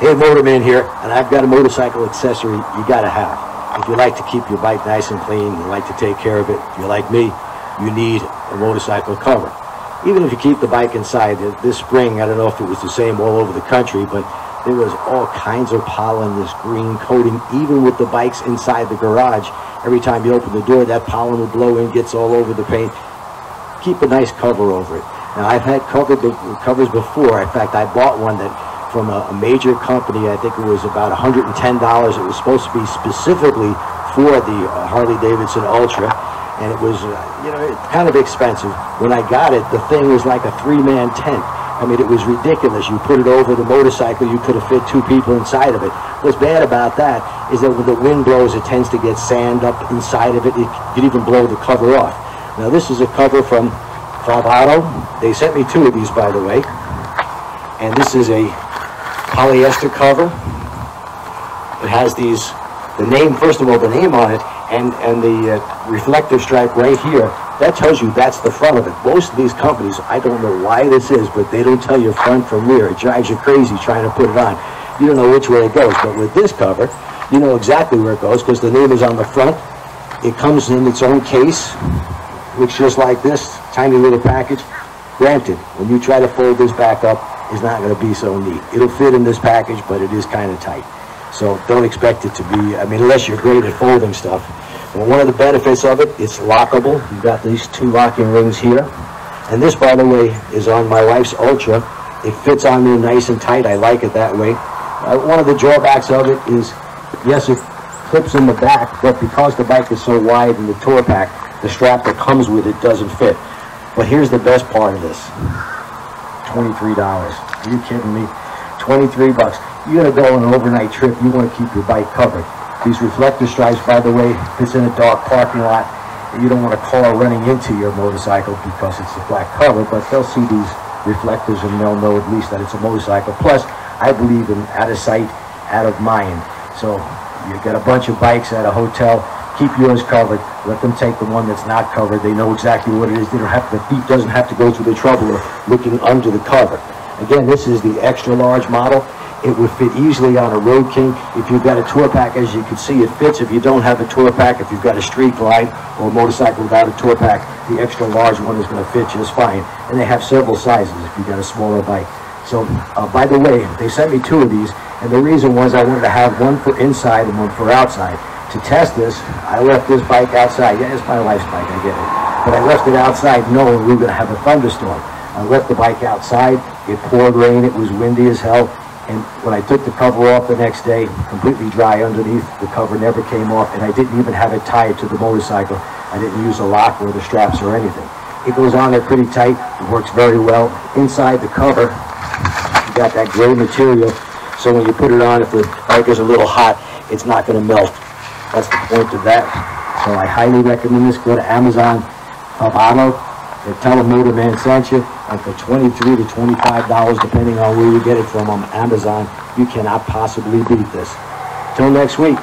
Hey, Motorman here, and I've got a motorcycle accessory you gotta have. If you like to keep your bike nice and clean, you like to take care of it, if you're like me, you need a motorcycle cover. Even if you keep the bike inside, this spring, I don't know if it was the same all over the country, but there was all kinds of pollen, this green coating, even with the bikes inside the garage. Every time you open the door, that pollen would blow in, gets all over the paint. Keep a nice cover over it. Now, I've had cover covers before. In fact, I bought one that from a, a major company. I think it was about $110. It was supposed to be specifically for the uh, Harley Davidson Ultra, and it was, uh, you know, it- kind of expensive. When I got it, the thing was like a three-man tent. I mean, it was ridiculous. You put it over the motorcycle, you could have fit two people inside of it. What's bad about that is that when the wind blows, it tends to get sand up inside of it. It could even blow the cover off. Now, this is a cover from Favoto. They sent me two of these, by the way. And this is a polyester cover. It has these, the name, first of all, the name on it, and, and the uh, reflective stripe right here. That tells you that's the front of it. Most of these companies, I don't know why this is, but they don't tell you front from rear. It drives you crazy trying to put it on. You don't know which way it goes, but with this cover, you know exactly where it goes because the name is on the front. It comes in its own case, looks just like this, tiny little package. Granted, when you try to fold this back up, it's not going to be so neat. It'll fit in this package, but it is kind of tight. So don't expect it to be, I mean, unless you're great at folding stuff. Well, one of the benefits of it, it's lockable. You've got these two locking rings here. And this, by the way, is on my wife's Ultra. It fits on there nice and tight. I like it that way. Uh, one of the drawbacks of it is, yes, it clips in the back, but because the bike is so wide in the tour pack, the strap that comes with it doesn't fit. But here's the best part of this. $23. Are you kidding me? 23 bucks. You're gonna go on an overnight trip, you wanna keep your bike covered. These reflector stripes, by the way, if it's in a dark parking lot, you don't want a car running into your motorcycle because it's a black cover, but they'll see these reflectors and they'll know at least that it's a motorcycle. Plus, I believe in out of sight, out of mind. So you get a bunch of bikes at a hotel, keep yours covered, let them take the one that's not covered. They know exactly what it is. They don't have, the thief doesn't have to go through the trouble of looking under the cover. Again, this is the extra large model. It would fit easily on a Road King. If you've got a tour pack, as you can see, it fits. If you don't have a tour pack, if you've got a street glide or a motorcycle without a tour pack, the extra large one is going to fit just fine. And they have several sizes if you've got a smaller bike. So, uh, by the way, they sent me two of these, and the reason was I wanted to have one for inside and one for outside. To test this, I left this bike outside. Yeah, it's my wife's bike, I get it. But I left it outside knowing we were going to have a thunderstorm. I left the bike outside. It poured rain. It was windy as hell. And when I took the cover off the next day, completely dry underneath, the cover never came off, and I didn't even have it tied to the motorcycle. I didn't use a lock or the straps or anything. It goes on there pretty tight. It works very well. Inside the cover, you got that gray material, so when you put it on, if the bike is a little hot, it's not going to melt. That's the point of that. So I highly recommend this. Go to Amazon, Favoto, or tell them Motor Man sent you. And for 23 to 25 dollars, depending on where you get it from on Amazon, you cannot possibly beat this. Till next week.